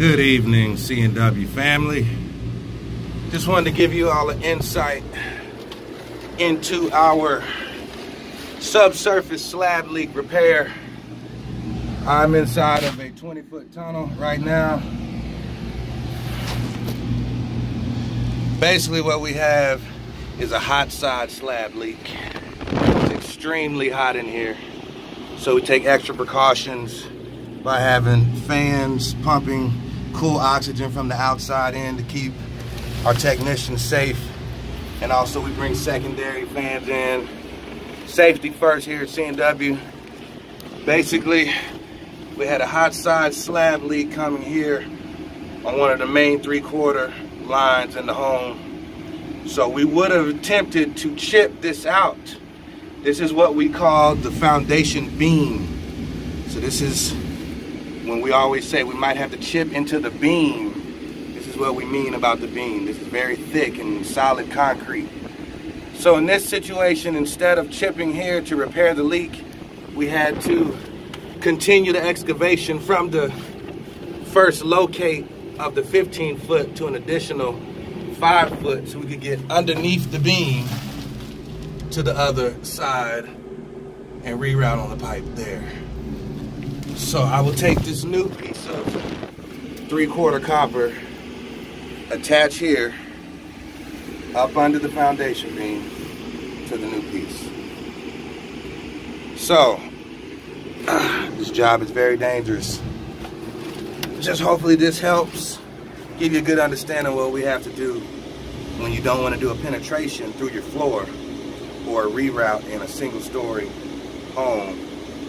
Good evening, C&W family. Just wanted to give you all an insight into our subsurface slab leak repair. I'm inside of a 20 foot tunnel right now. Basically what we have is a hot side slab leak. It's extremely hot in here. So we take extra precautions by having fans pumping cool oxygen from the outside in to keep our technicians safe. And also we bring secondary fans in. Safety first here at C&W. Basically, we had a hot side slab leak coming here on one of the main three quarter lines in the home. So we would have attempted to chip this out. This is what we call the foundation beam. So this is when we always say we might have to chip into the beam. This is what we mean about the beam. This is very thick and solid concrete. So in this situation, instead of chipping here to repair the leak, we had to continue the excavation from the first locate of the 15 foot to an additional five foot so we could get underneath the beam to the other side and reroute on the pipe there. So I will take this new piece of three quarter copper, attach here, up under the foundation beam to the new piece. So, this job is very dangerous. Just hopefully this helps give you a good understanding of what we have to do when you don't want to do a penetration through your floor or a reroute in a single story home,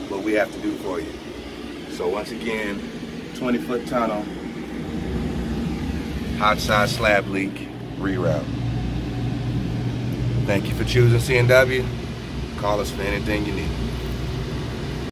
what we have to do for you. So once again, 20 foot tunnel, hot side slab leak, reroute. Thank you for choosing C&W. Call us for anything you need.